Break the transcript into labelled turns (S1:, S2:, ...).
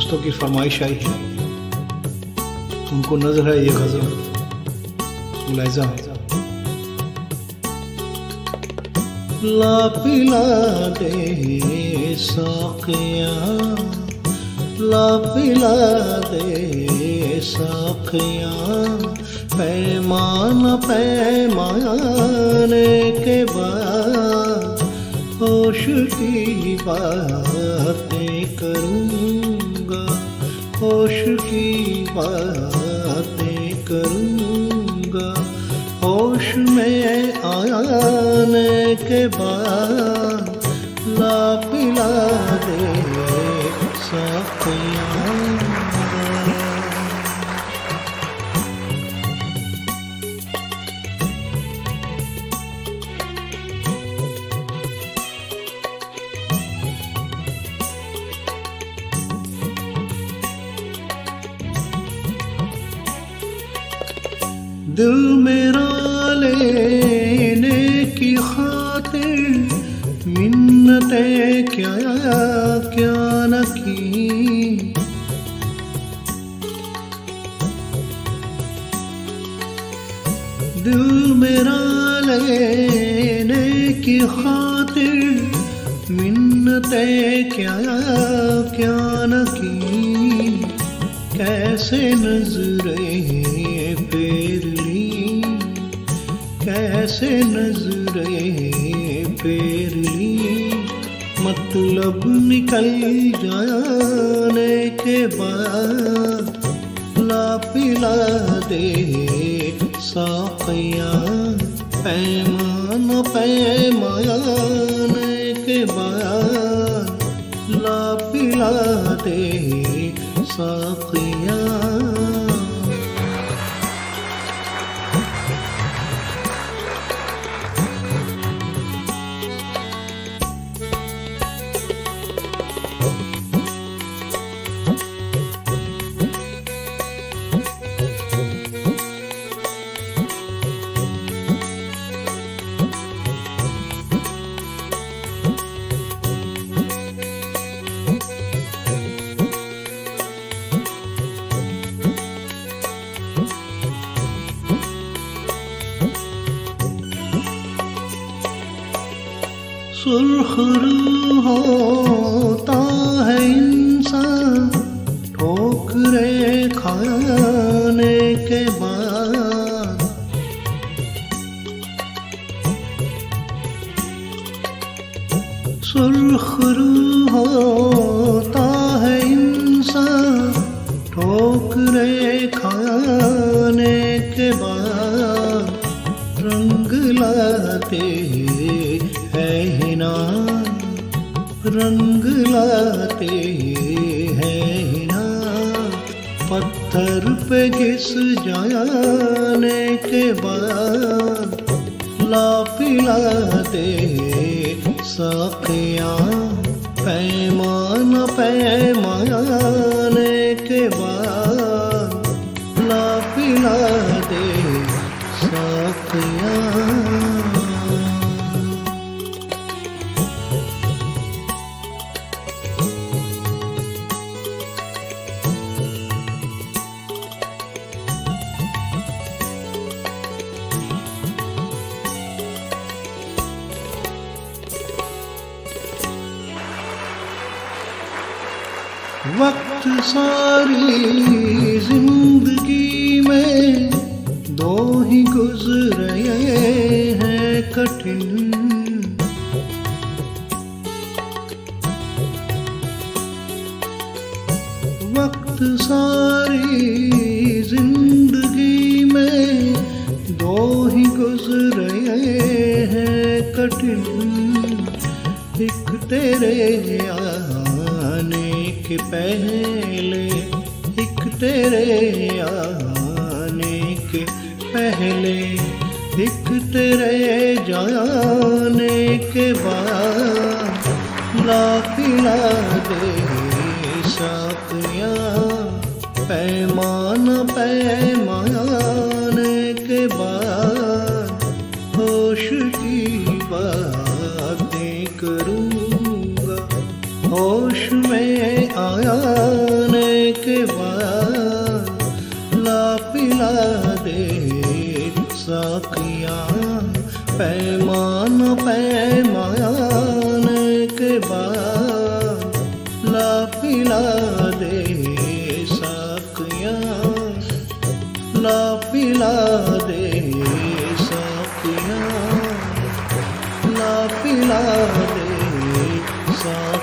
S1: दोस्तों की फरमाइश आई है। उनको नज़र है ये गज़ल। मुलायजा। ला पिला दे साकिया ला पिला दे साकिया पैमान पैमाने के बाद होश की बातें करूँगा होश की बातें करूँगा। होश में आने के बाद ला पिला दे साकिया दिल मेरा लेने की खातिर मिन्नते क्या क्या न की। दिल मेरा लेने की खातिर मिन्नते क्या क्या न की। कैसे नजरे कैसे नजरे फेर मतलब निकल जाने के बाद ला पिला दे साकिया पैमान पैमाने के बाद ला पिला दे साकिया सुरखरू होता है इंसान ठोकरे खाने के बाद। सुरखरू होता है इंसान ठोकरे खाने के बाद। रंग लाते रंग लाते हैं ना। पत्थर पे घिस जाने के बाद ला पिला दे साकिया पैमान पैमाने के बाद ला पिला दे वक्त सारी ज़िंदगी में दो ही गुजरे हैं कठिन। वक्त सारी ज़िंदगी में दो ही गुजरे हैं कठिन। एक तेरे आने के पहले एक तेरे आने के पहले एक तेरे जाने के बाद ला पिला दे साकिया पैमान पैमाने के बाद होश की बातें ना दे साखियाँ। पैमान पैमान के बाद ला पिला दे साखियाँ। ला पिला दे सखिया। ला पिला दे सा